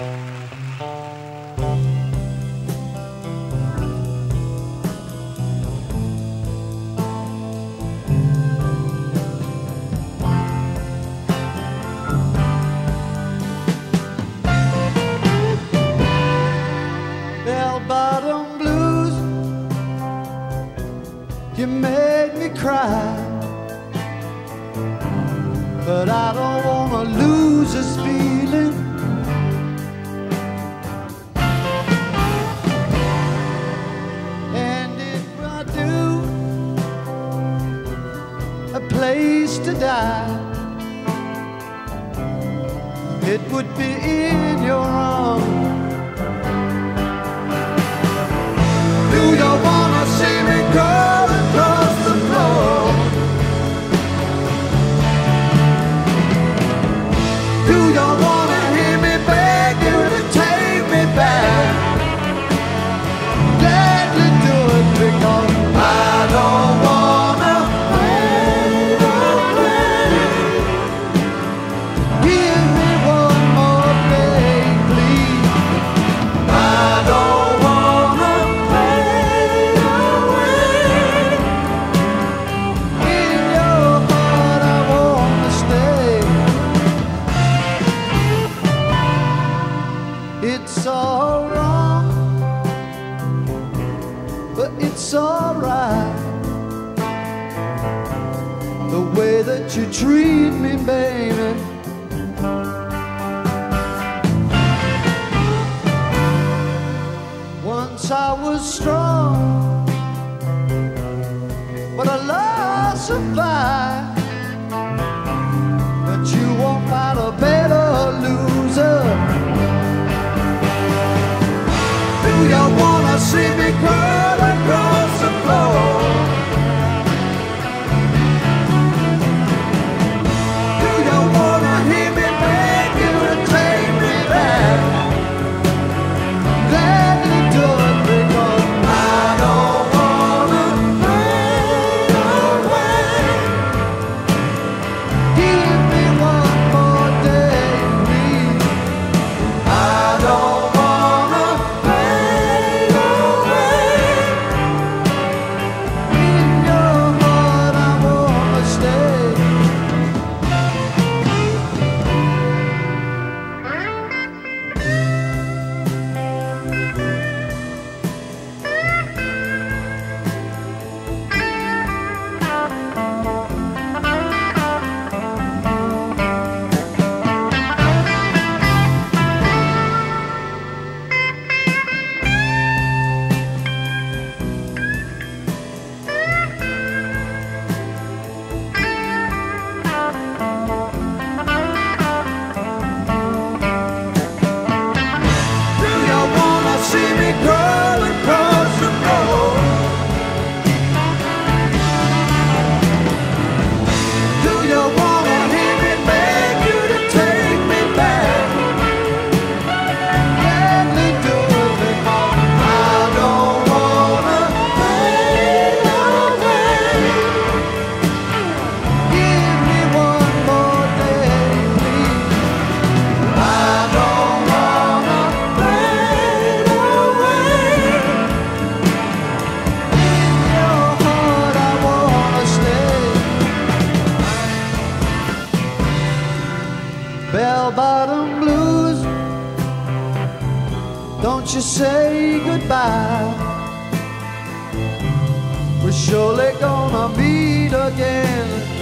You made me cry, but I don't wanna lose. a place to die. It would be in your arms. Do York. it's all wrong, but it's alright. The way that you treat me, baby. Once I was strong, but I lost a fight. Oh. bell-bottom blues. Don't you say goodbye. We're surely gonna meet again.